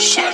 Shut